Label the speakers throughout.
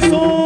Speaker 1: しそう。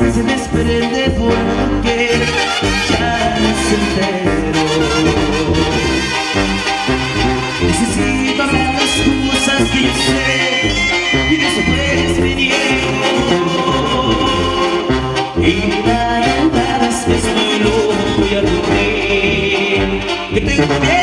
Speaker 1: estás en esperarte porque
Speaker 2: ya se
Speaker 3: enteró. Necesito hablar las cosas que yo sé y después me niego. Y la llamada es muy loco y algo que tengo miedo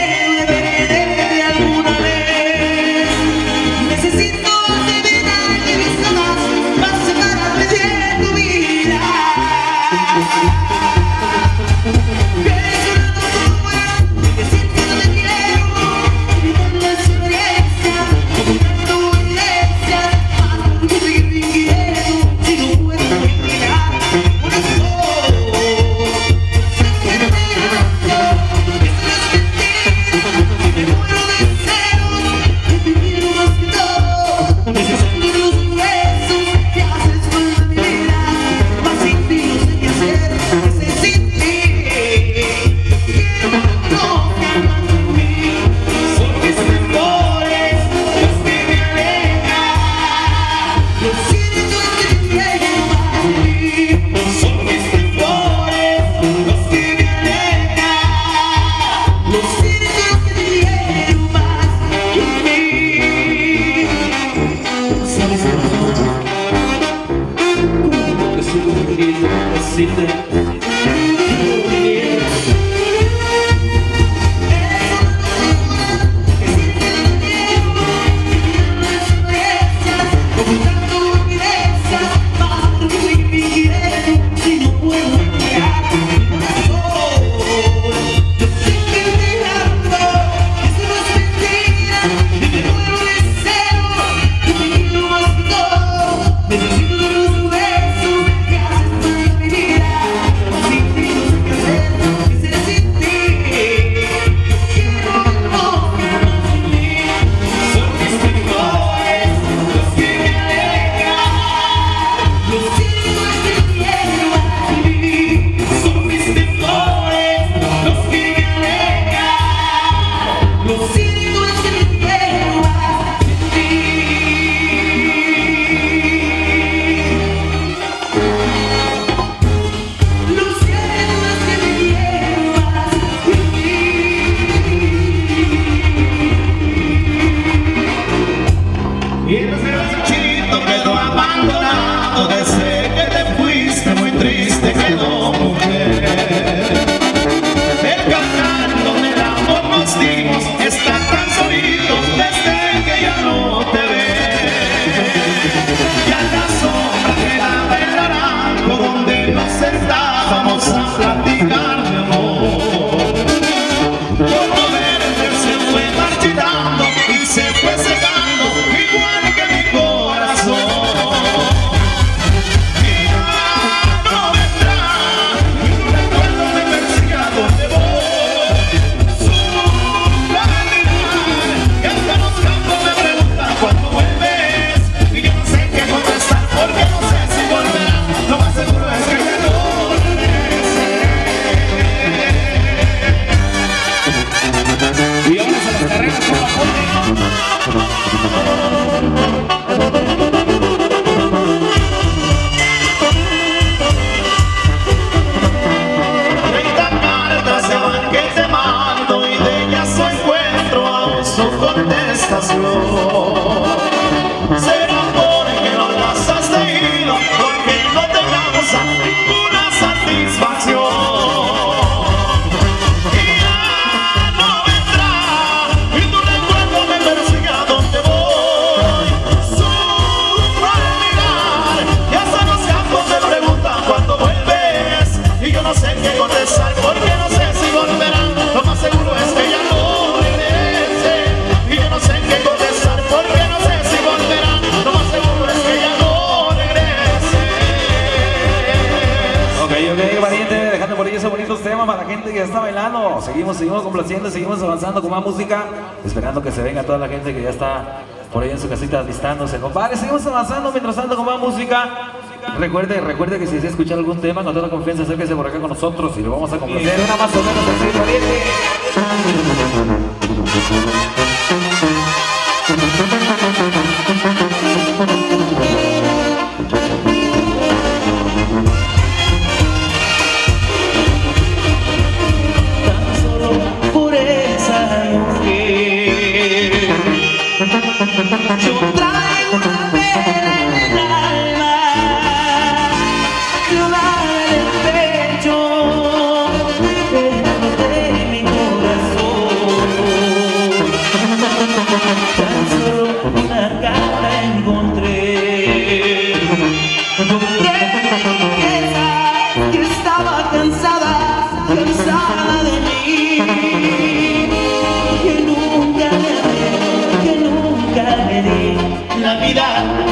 Speaker 4: la
Speaker 3: vida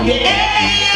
Speaker 3: que ella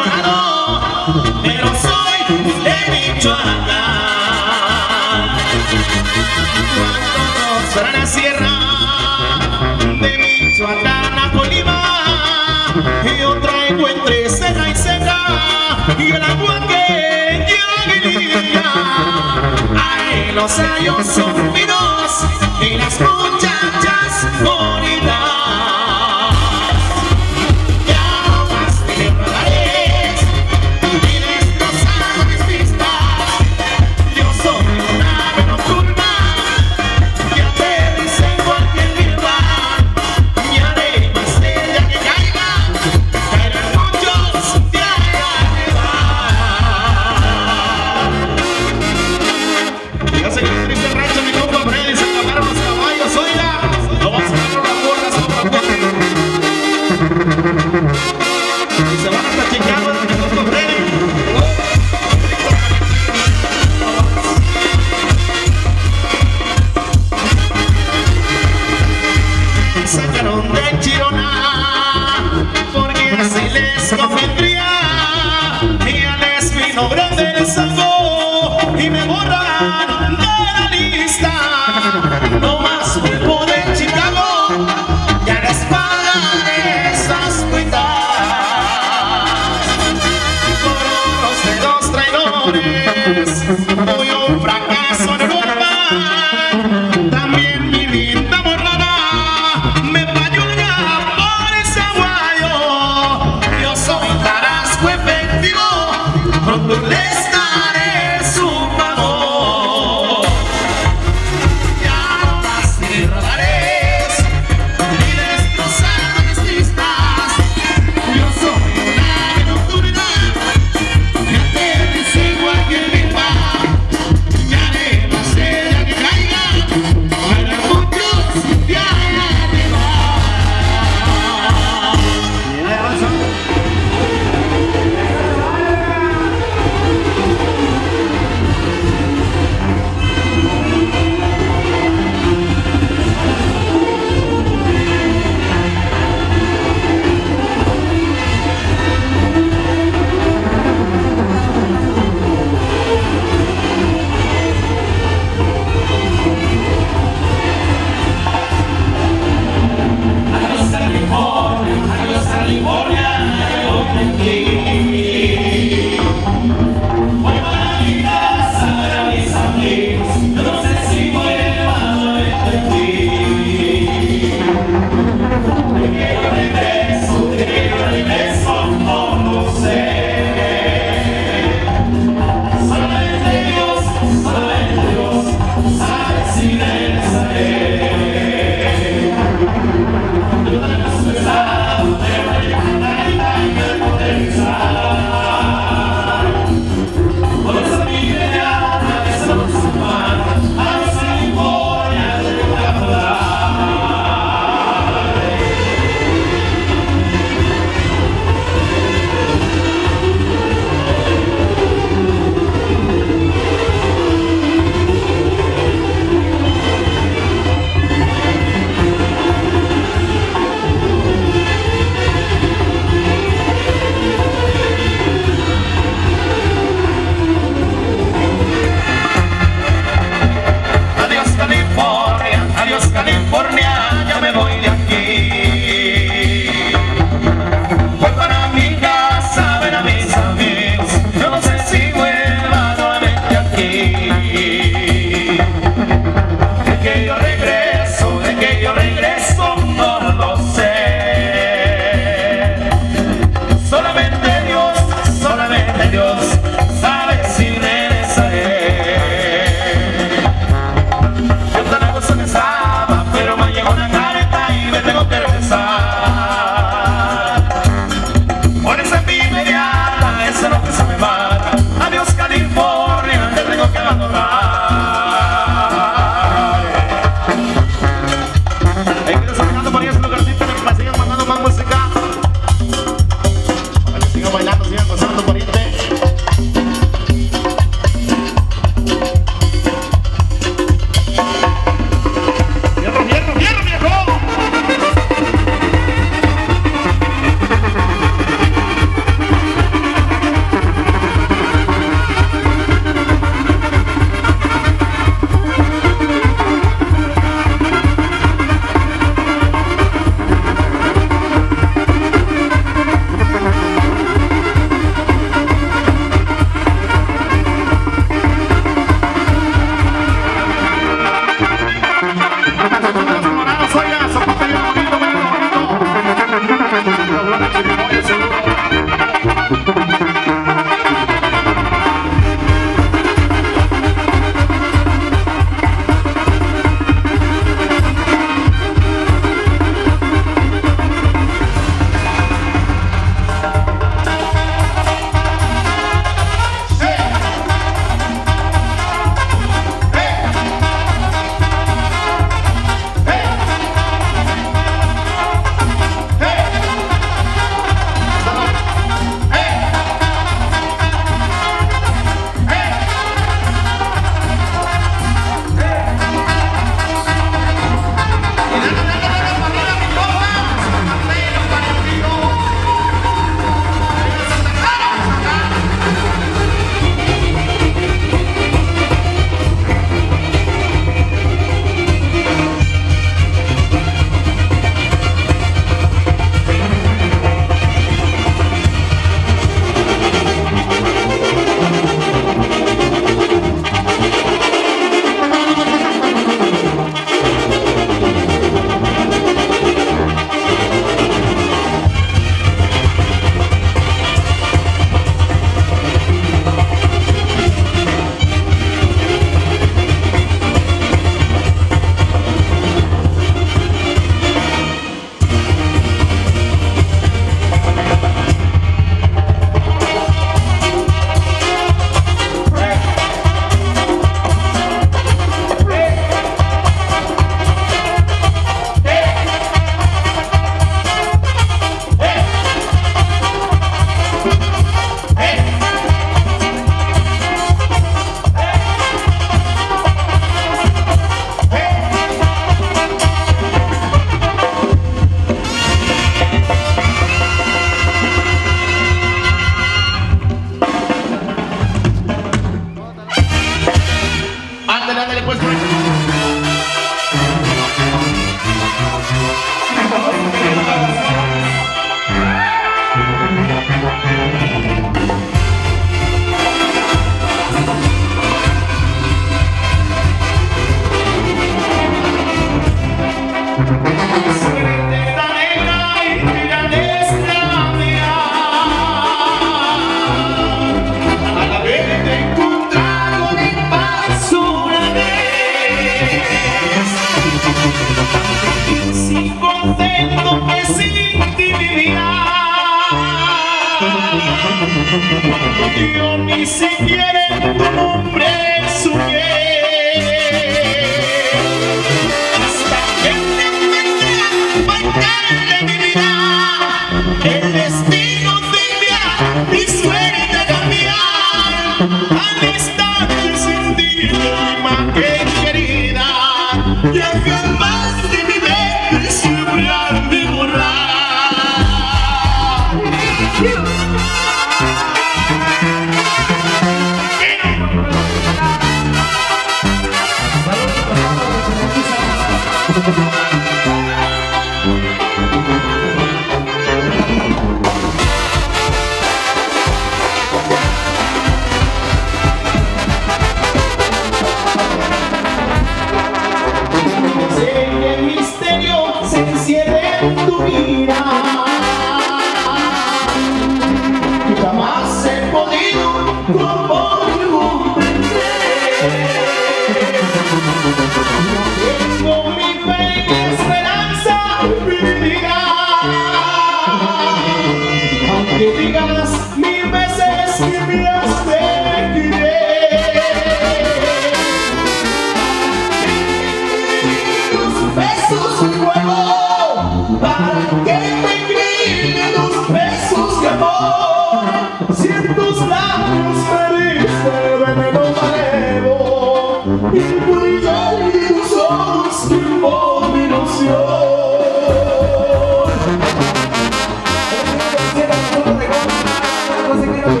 Speaker 3: Thank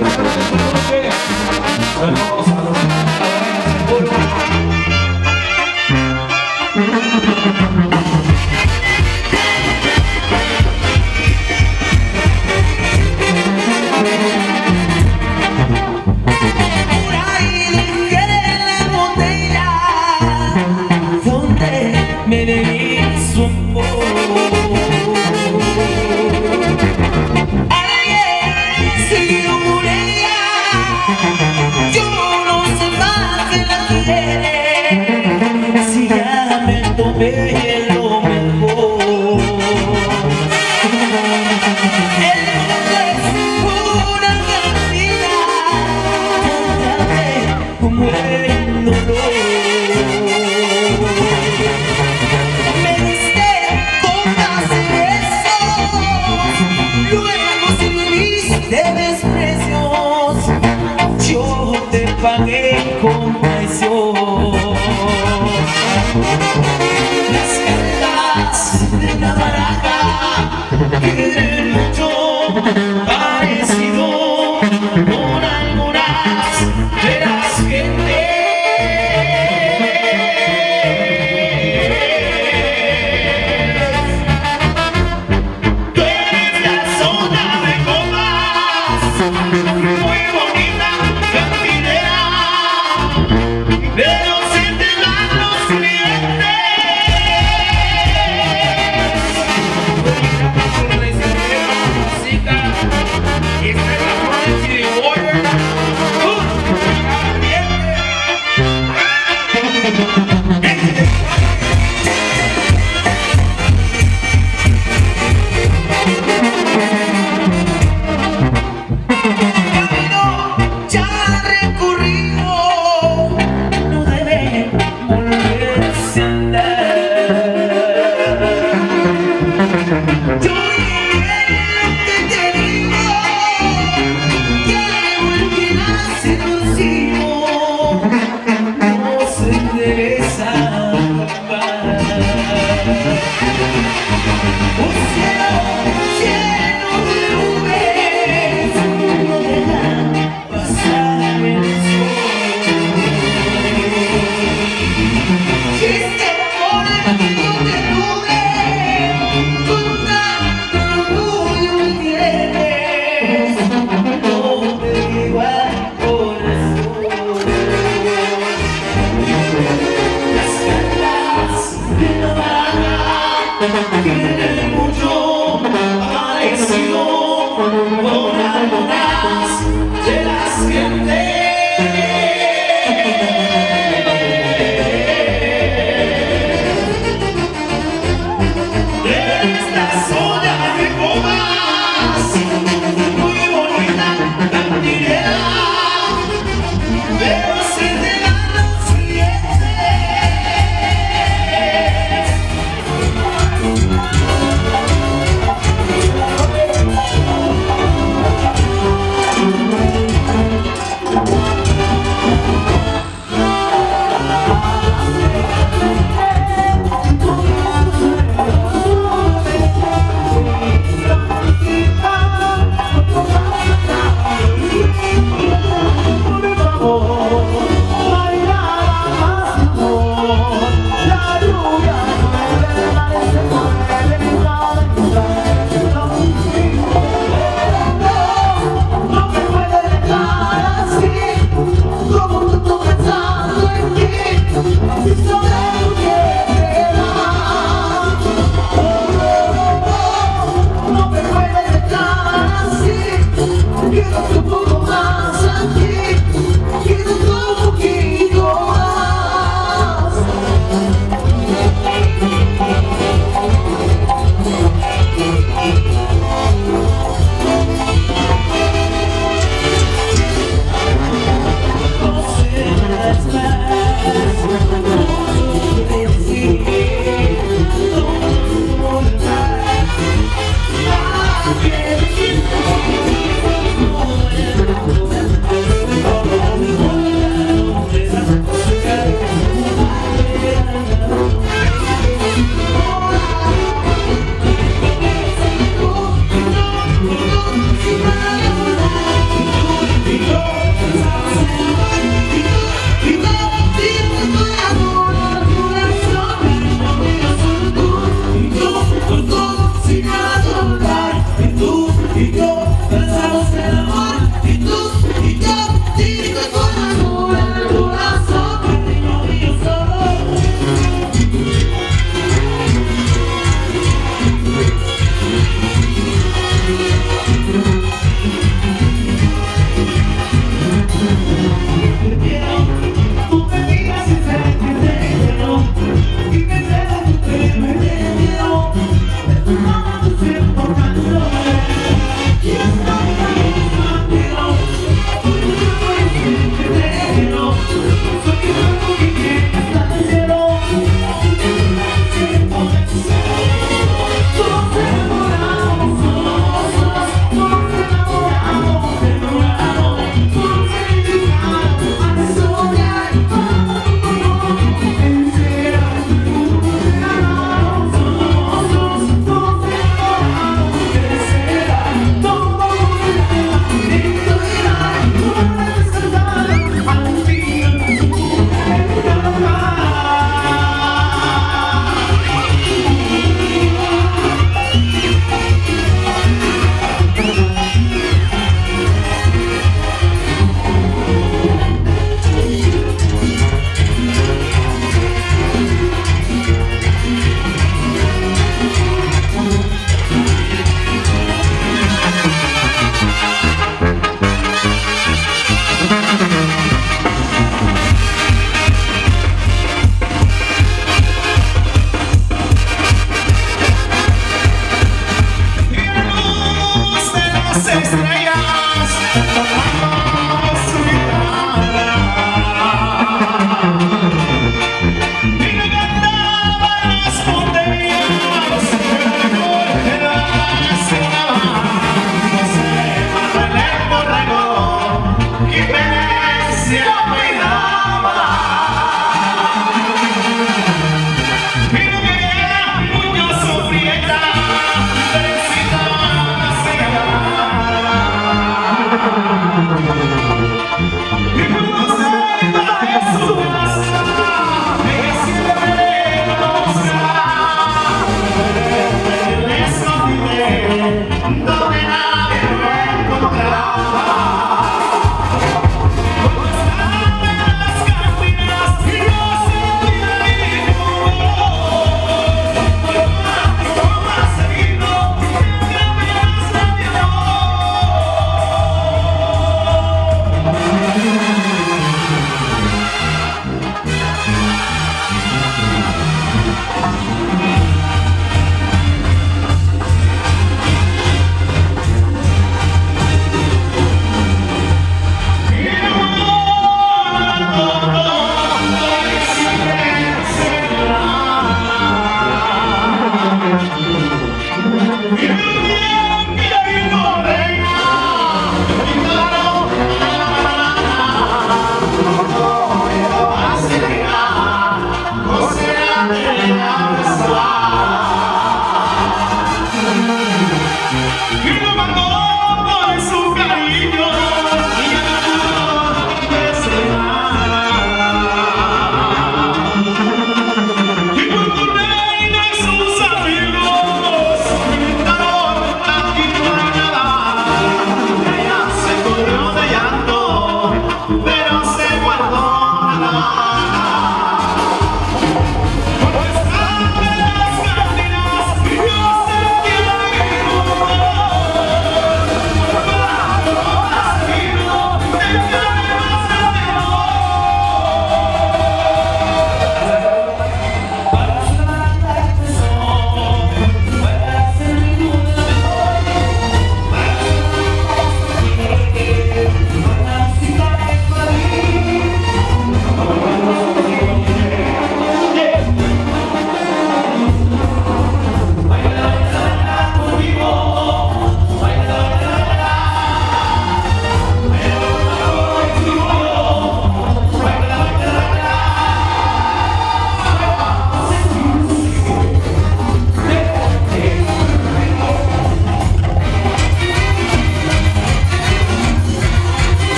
Speaker 3: you.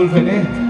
Speaker 3: Arthur Venet.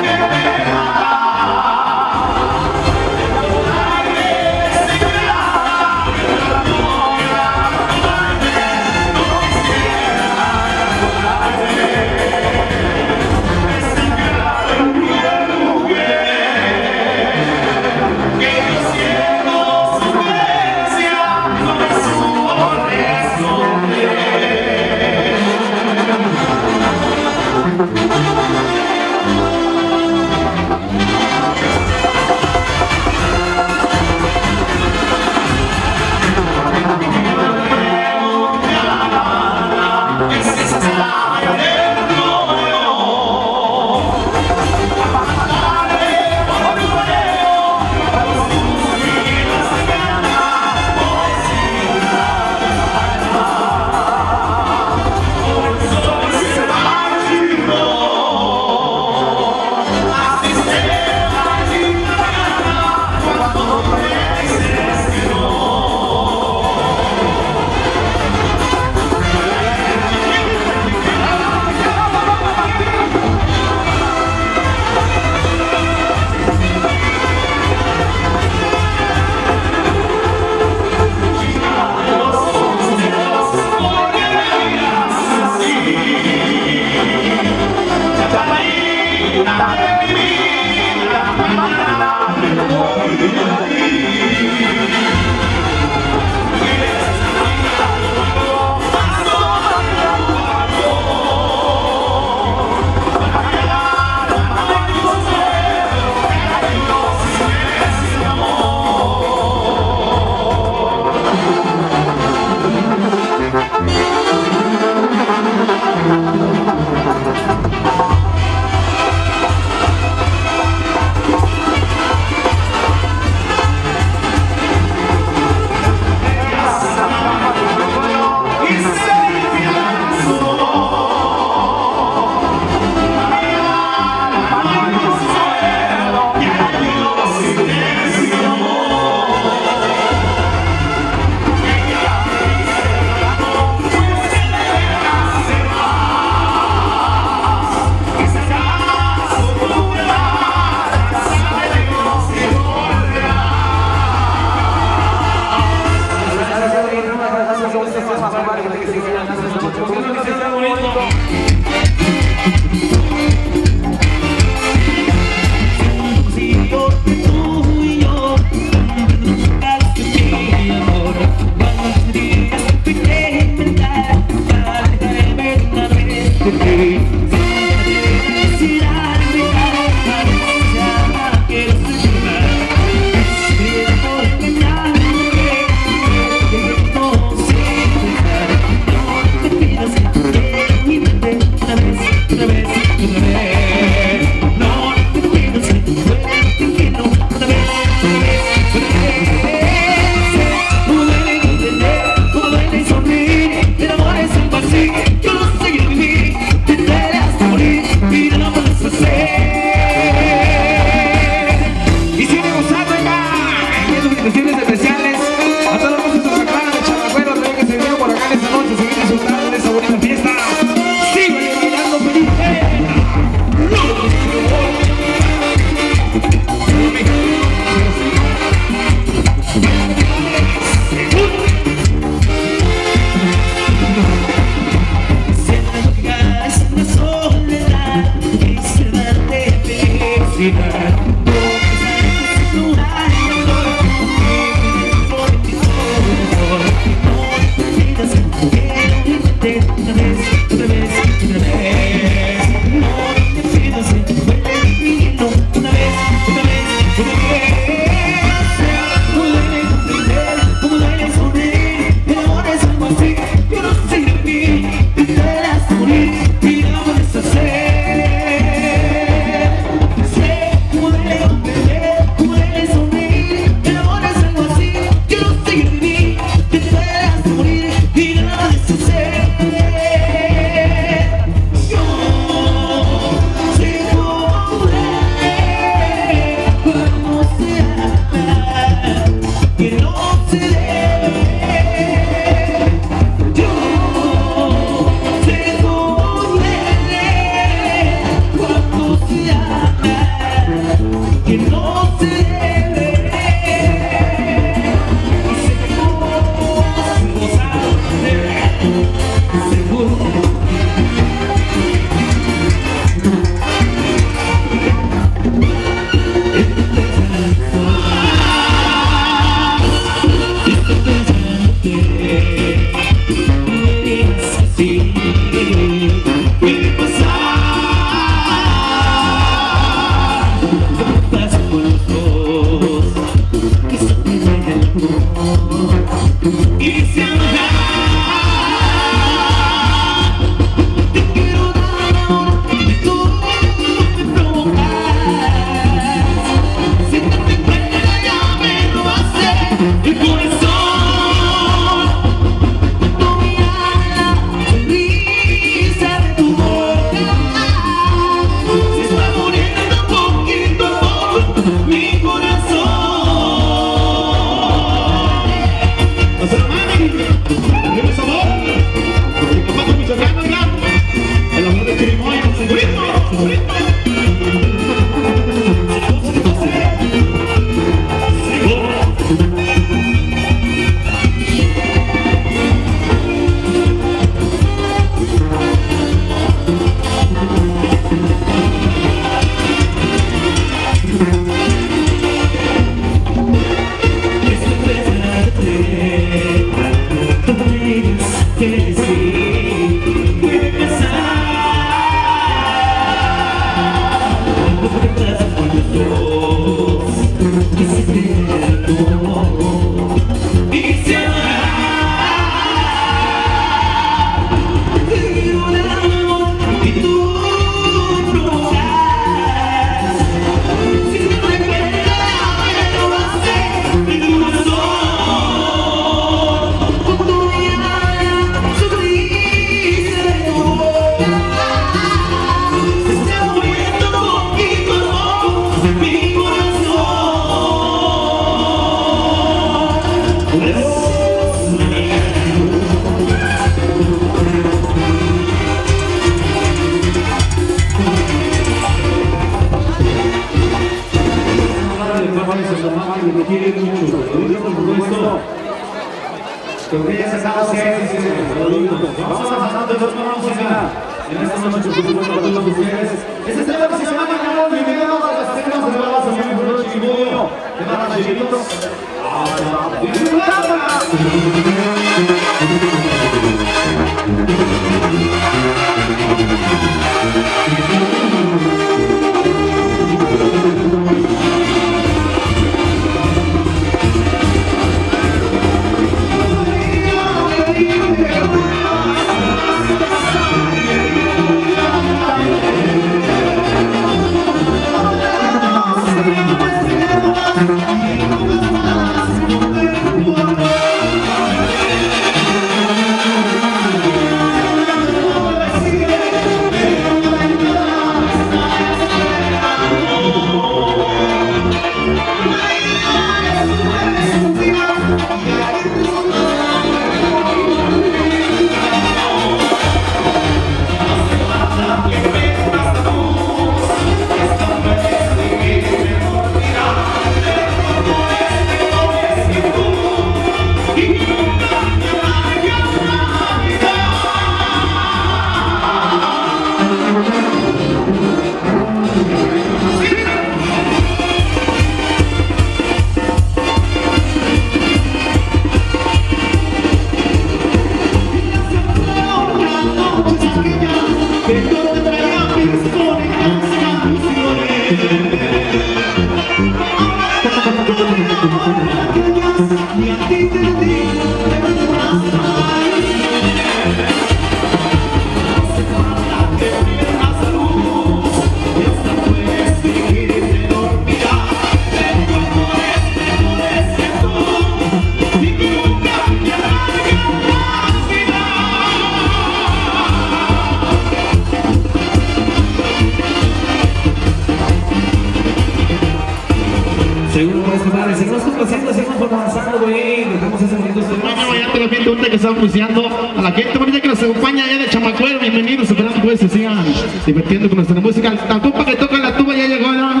Speaker 3: Que
Speaker 2: está
Speaker 5: apreciando a la gente bonita que nos acompaña allá de Chamacuero, bienvenidos, esperando pues se sigan divirtiendo con nuestra música. La compa que toca la tuba ya llegó, ¿no?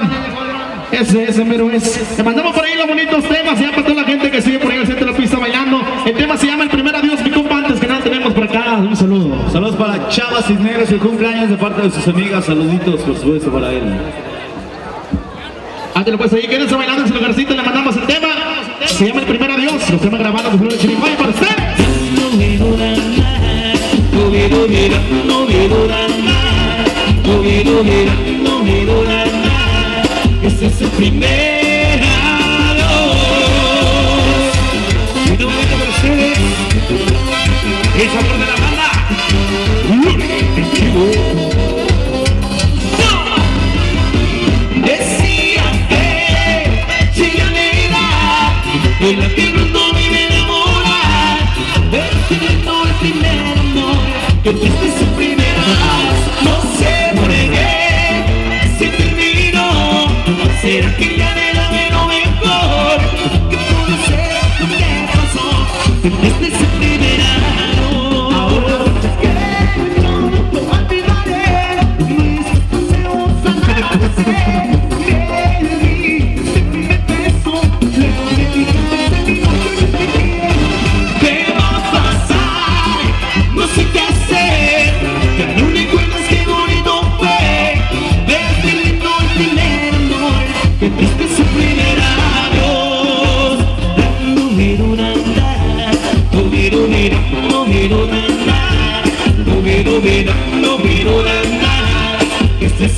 Speaker 5: Ese, ese mero es. Le mandamos por ahí los bonitos temas, ya para toda la gente que sigue por ahí al centro de la pista bailando. El tema se llama El Primer Adiós, mi compa, antes que nada tenemos por acá un saludo.
Speaker 6: Saludos para Chava Cisneros, el cumpleaños de parte de sus amigas. Saluditos, por supuesto, para él.
Speaker 5: Ándale pues ahí, quédense bailando en su lugarcito, le mandamos el tema. Se llama El Primer Adiós, los temas grabados por Flores Chirimoy para usted.
Speaker 3: No nada, no quiero nada, no. Ese es el primer no vengo por ustedes, el sabor de la banda. Chirimoy. Decía que no vive enamorar, descubriendo el primer amor, que su primera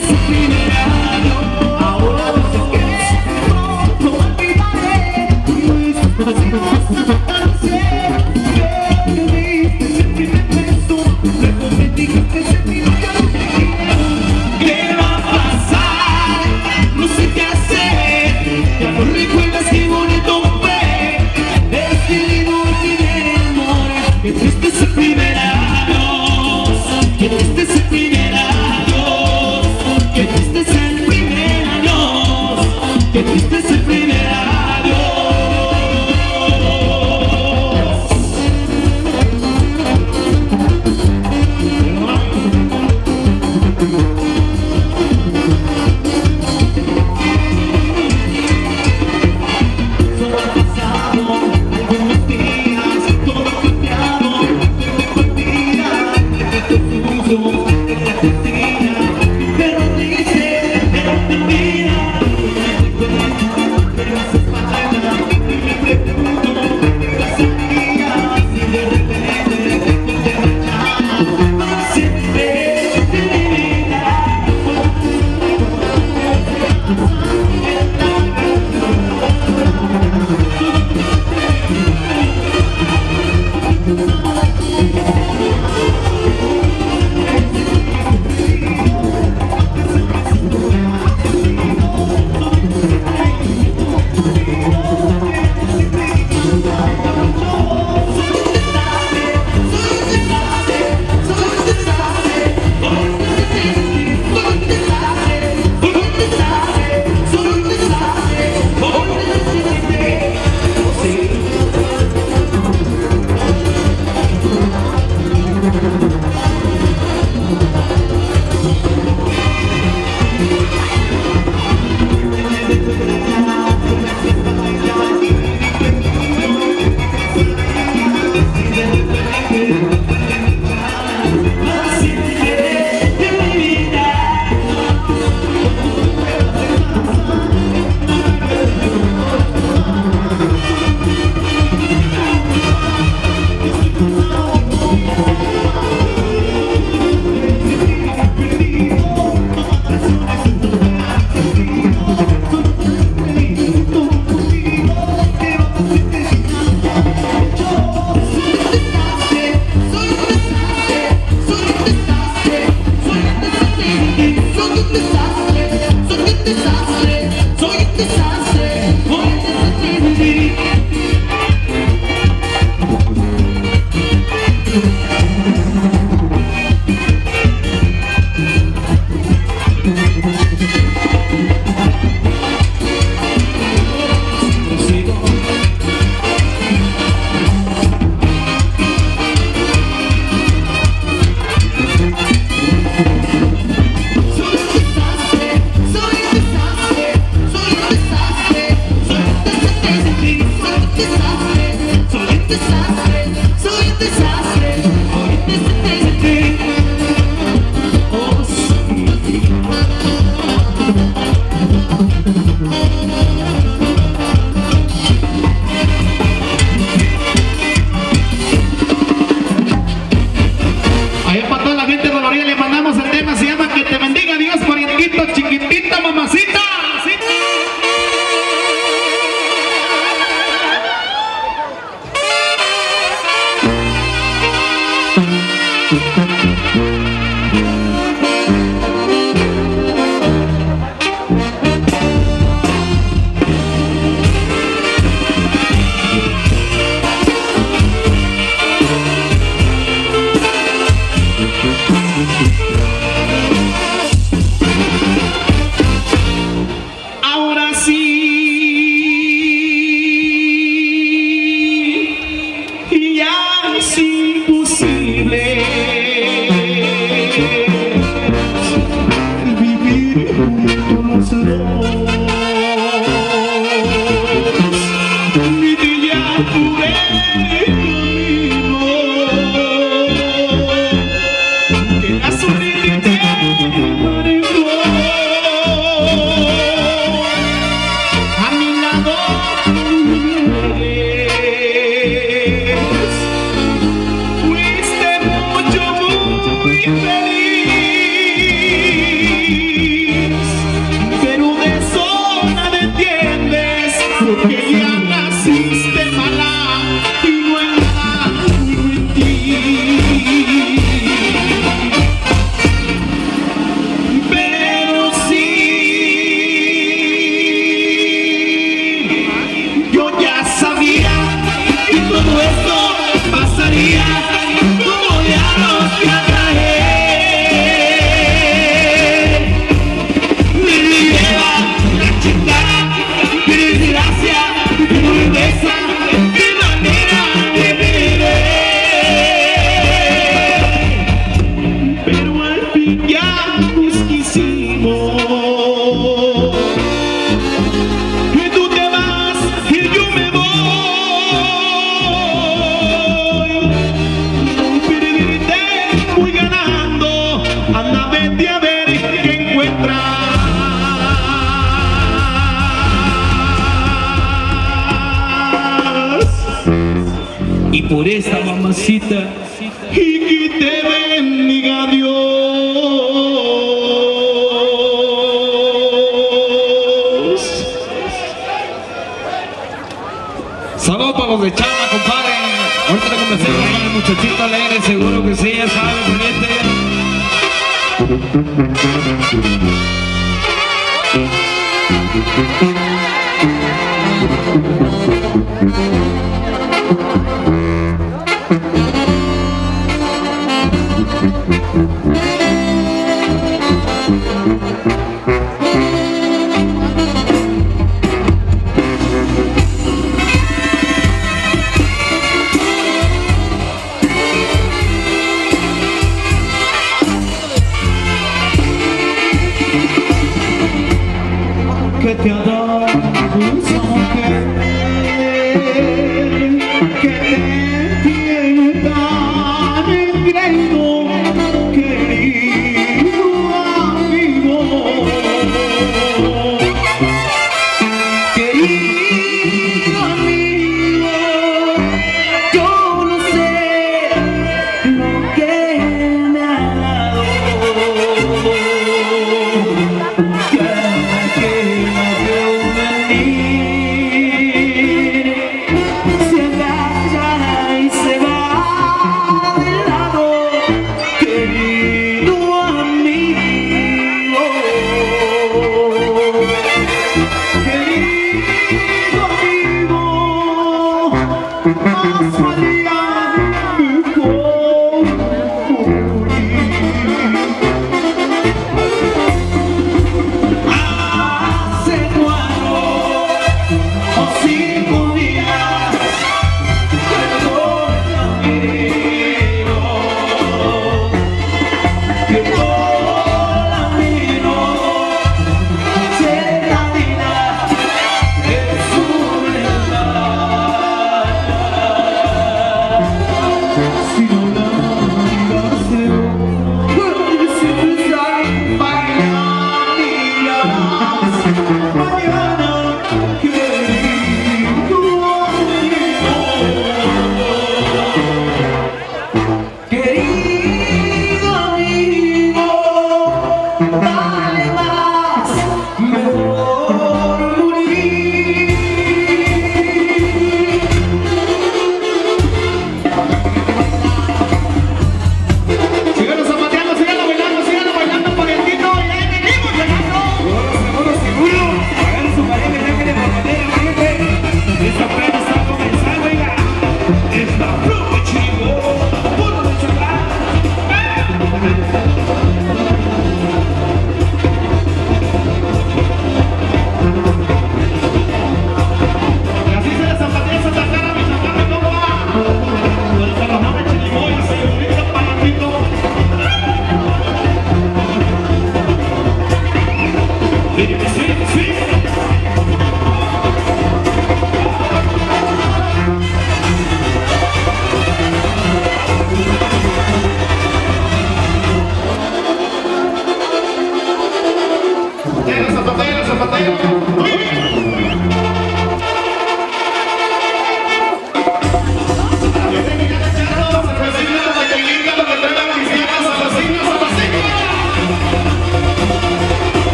Speaker 3: disappear.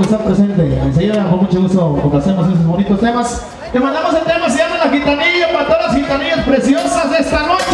Speaker 3: que
Speaker 5: está presente. Enseguida, con mucho gusto, complacemos esos bonitos temas. te mandamos el tema, se llama La Gitanilla, para todas las gitanillas preciosas de esta noche.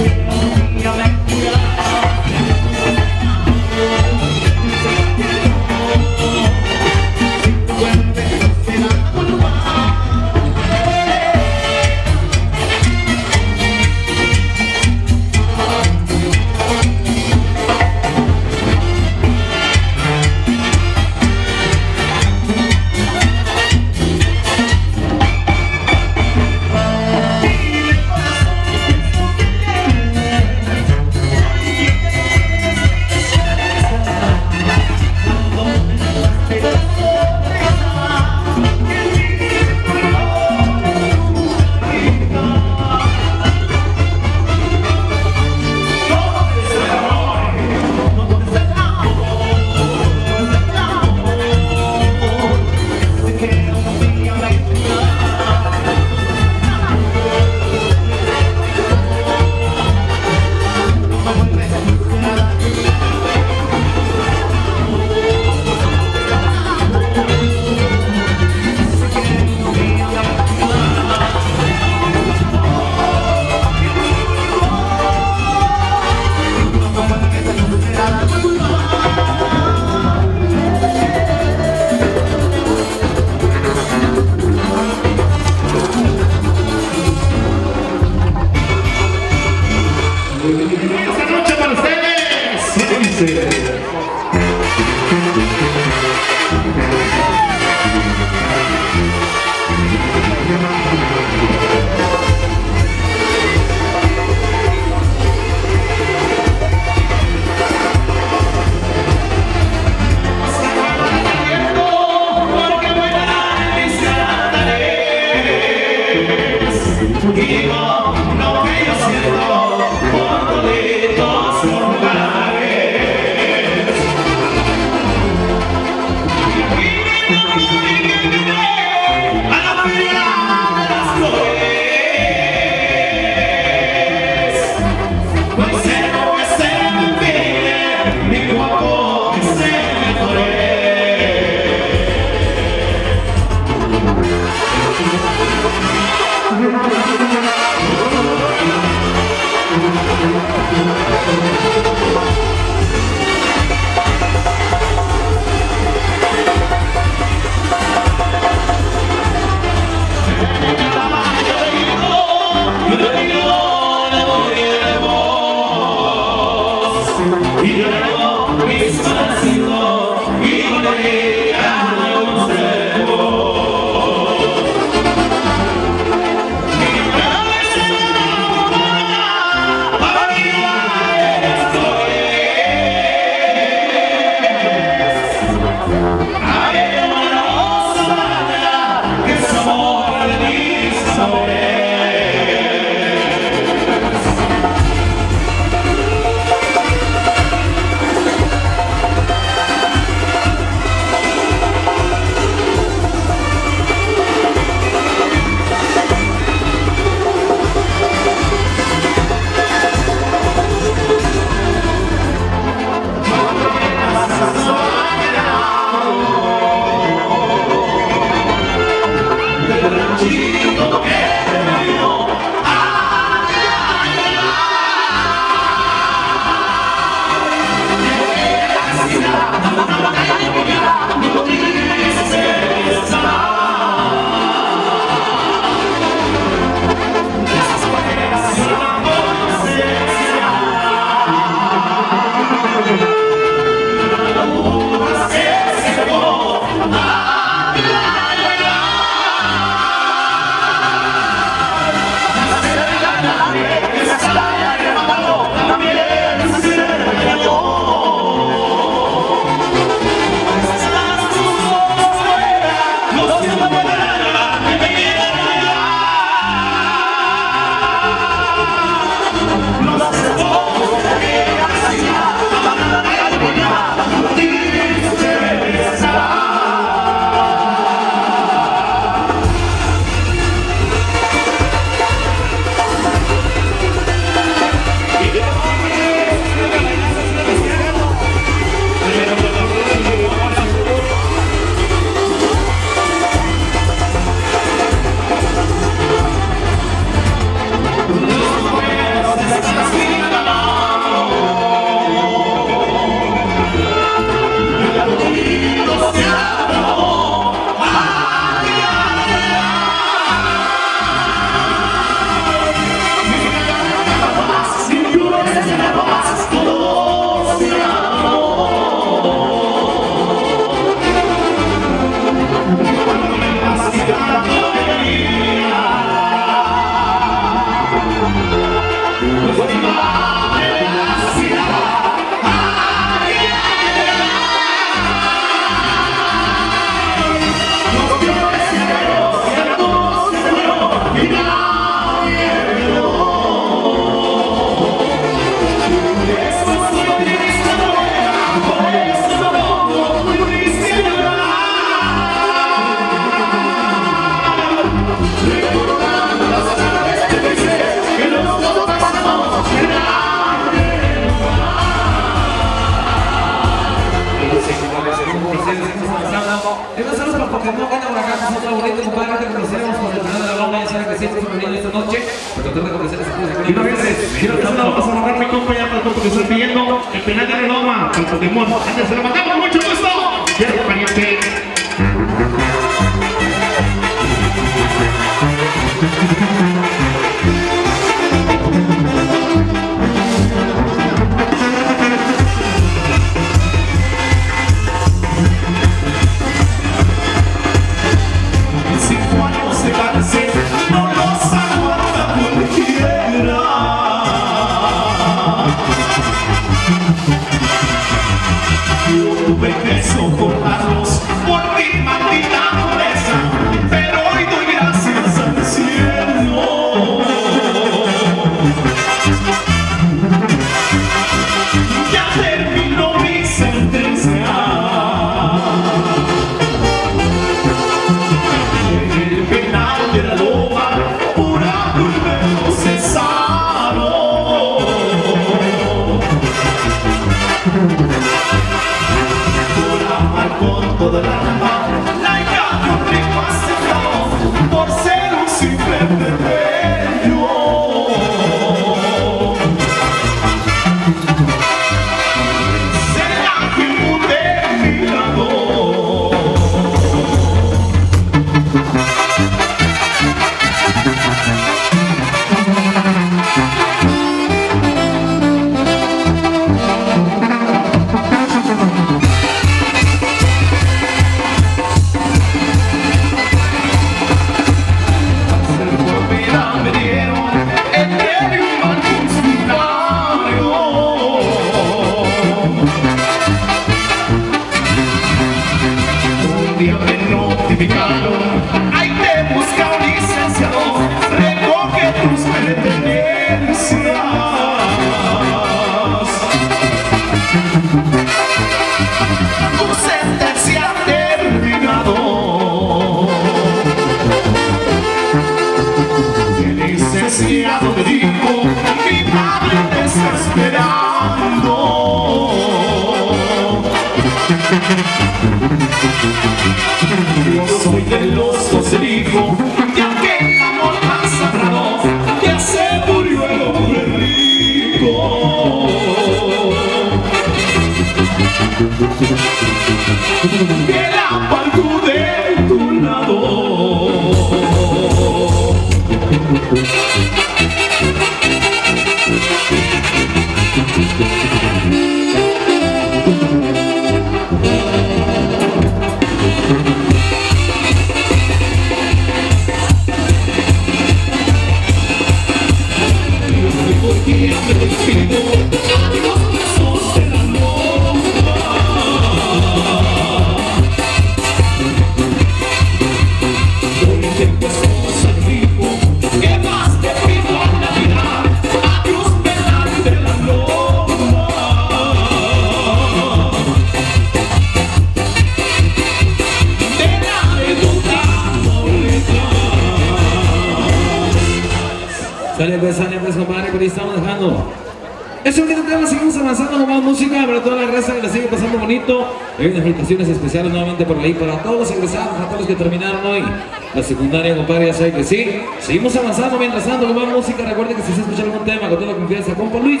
Speaker 3: Seguimos avanzando mientras tanto con música. Recuerde que si se escucha algún tema con toda la confianza, compa Luis.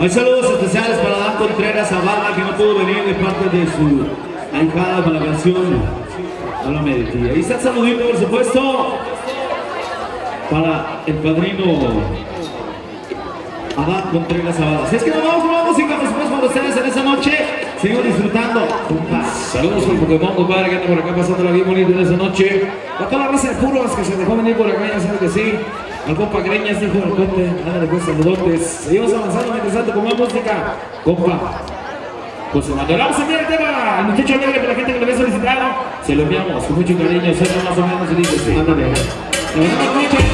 Speaker 6: Hay saludos especiales para Dan Contreras Zavala, que no pudo venir de parte de su ahijada con la canción Háblame de ti. Ahí está el saludito, por supuesto, para el padrino Adán Contreras Zavala. Así es que nos vamos con la música, por supuesto, con ustedes en esa noche. Seguimos disfrutando con.
Speaker 3: Saludos por Pokémon, compadre, que anda por acá pasándola bien bonito en esa noche. A toda la raza de puros que se dejó venir por acá, ya saben que sí. Al compa Greñas, hijo del conde, ándale pues saludotes. Seguimos avanzando mientras tanto con más música. Compa, José Manuel, vamos a enviar el tema al muchacho alegre para la gente que lo había solicitado. Se lo enviamos con mucho cariño, suena más o menos y dice.
Speaker 6: Ándale.
Speaker 3: Le mandamos mucho.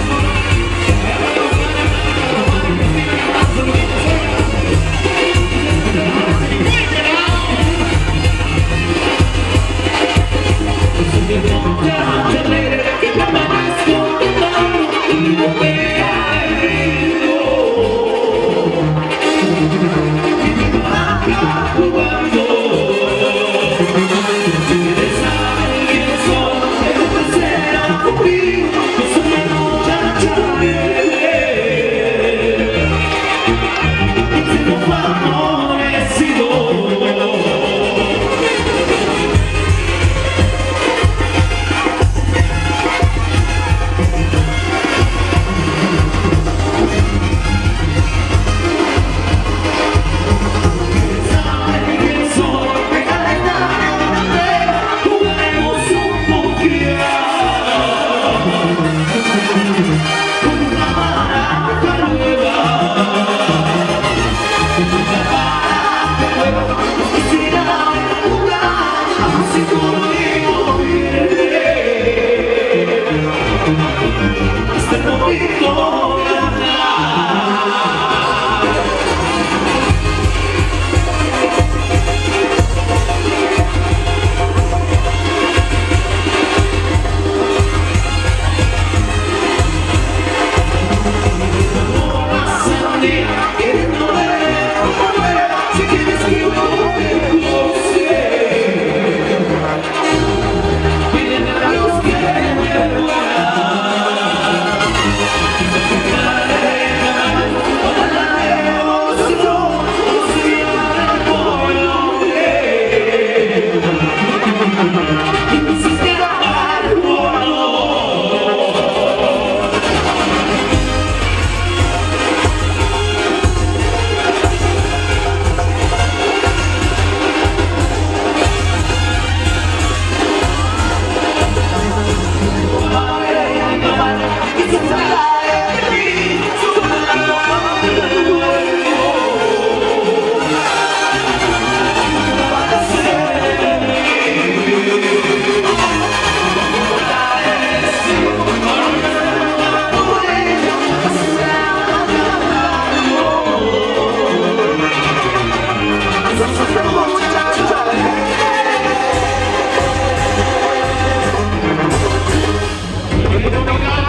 Speaker 3: Don't, don't.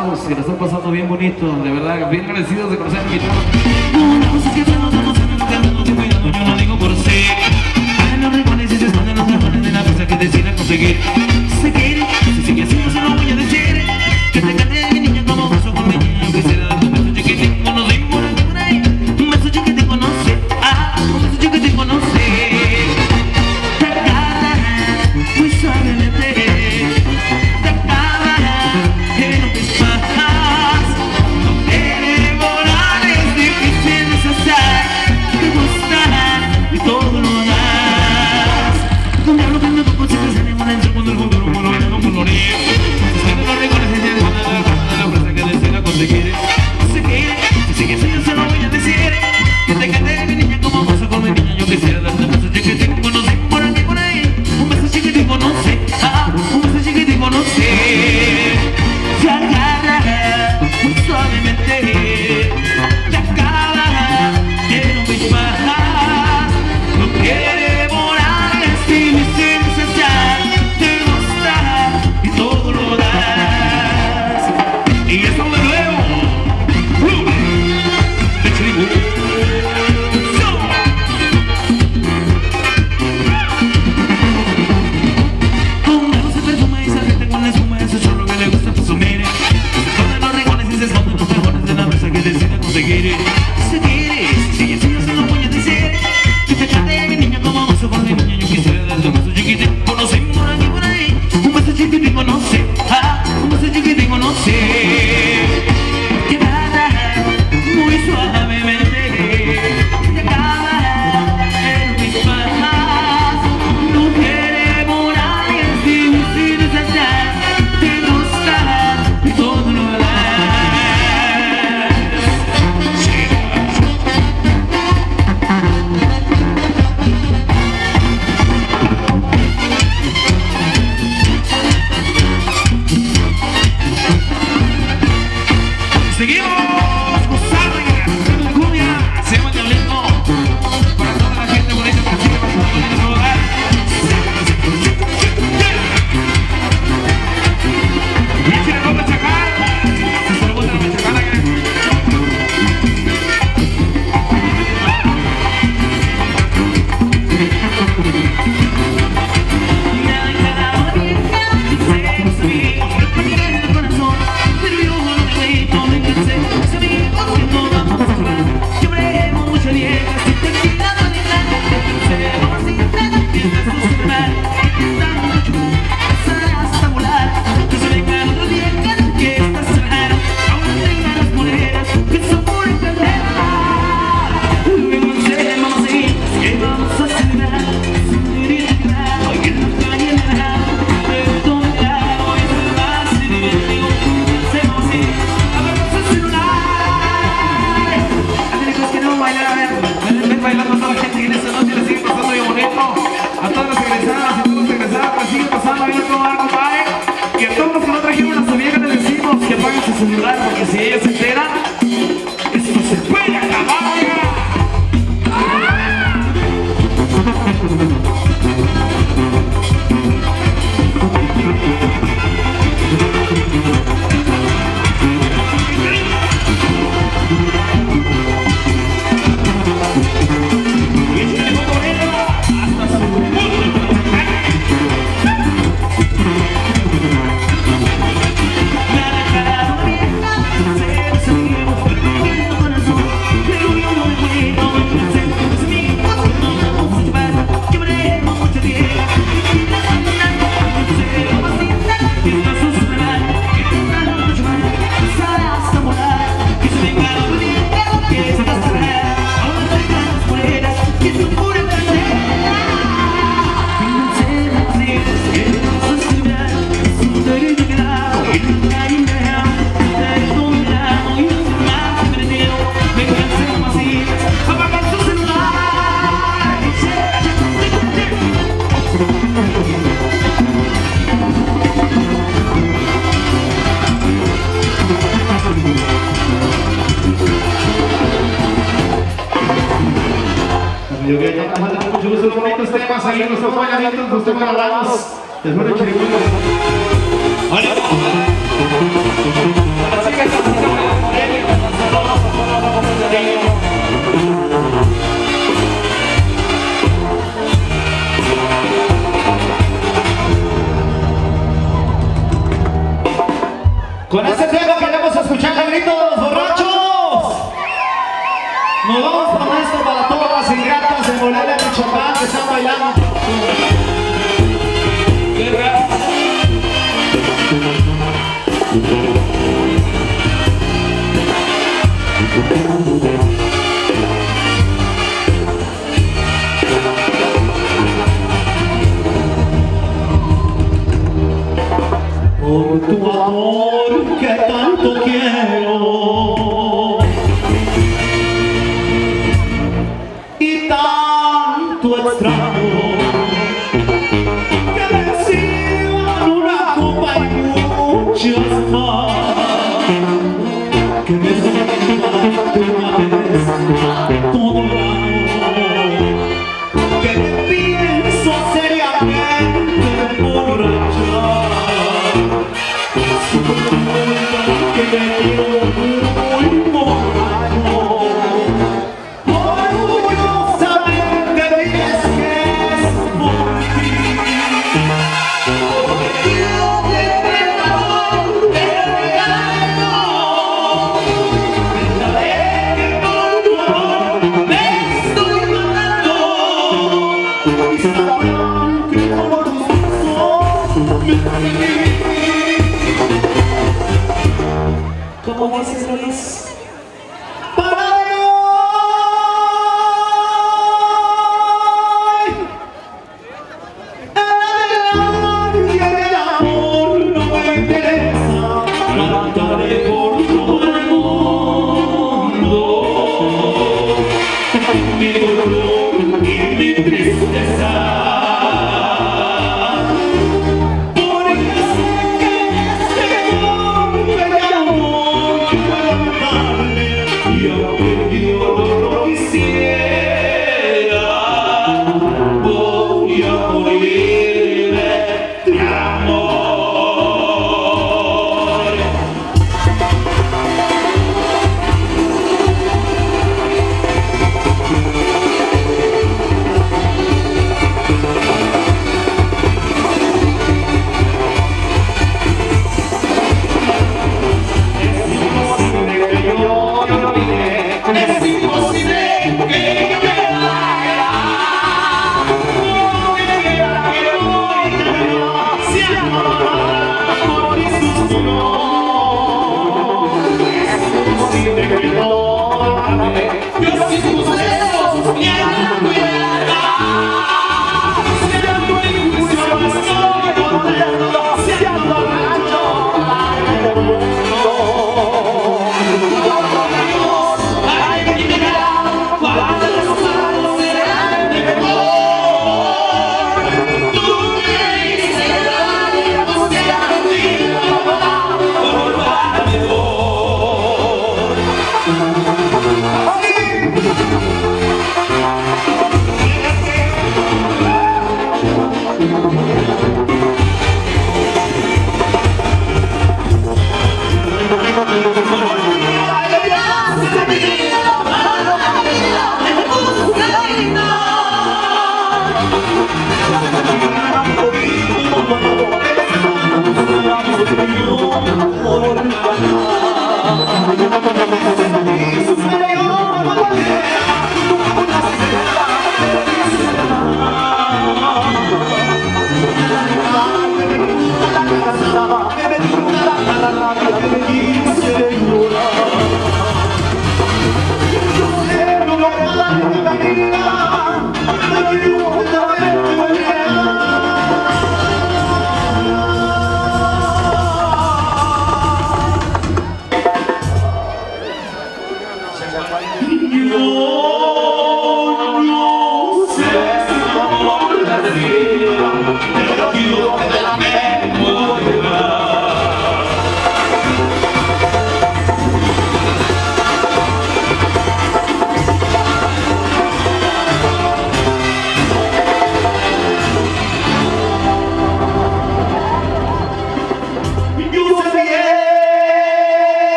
Speaker 3: estamos,
Speaker 7: se la
Speaker 5: están
Speaker 3: pasando bien bonito, de verdad, bien agradecidos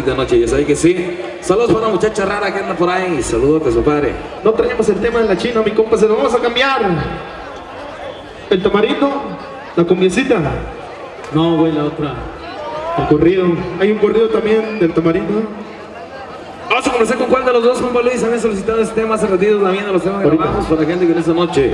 Speaker 2: bonita noche,
Speaker 5: ya
Speaker 3: saben que sí. Saludos para la muchacha rara que anda por ahí. Saludos a su padre.
Speaker 5: No traemos el tema de la China, mi compa, se lo vamos a cambiar. El tamarindo, la comiencita. No, güey, la otra. El corrido. Hay un corrido también del tamarindo.
Speaker 3: Vamos a comenzar con cuál de los dos, Juan Luis. Habían solicitado este tema hace ratito también de los temas
Speaker 5: Ahorita.
Speaker 3: grabados para la gente que en esa noche.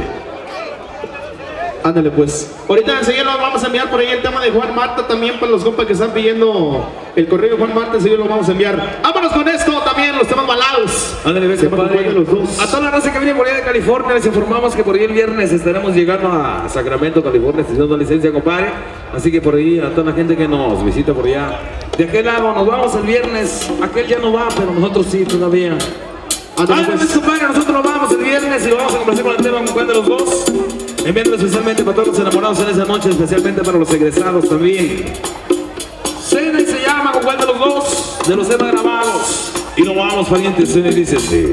Speaker 5: Ándale pues. Ahorita enseguida lo vamos a enviar por ahí el tema de Juan Marta también para los compas que están pidiendo el correo de Juan Marta, enseguida lo vamos a enviar. Vámonos con esto también, los temas balados.
Speaker 3: Ándale, ves, compadre.
Speaker 5: de los dos.
Speaker 3: A toda la raza que viene por ahí de California, les informamos que por ahí el viernes estaremos llegando a Sacramento, California, estudiando licencia, compadre. Así que por ahí, a toda la gente que nos visita por allá. De aquel lado, nos vamos el viernes. Aquel ya no va, pero nosotros sí, todavía.
Speaker 5: Ándale, pues.
Speaker 3: pues, compadre, nosotros nos vamos el viernes y lo vamos a complacer con el tema con de los dos. Enviando especialmente para todos los enamorados en esa noche, especialmente para los egresados también. Cena y se llama con cuál de los dos, de los temas grabados. Y nos vamos, parientes, y dice así.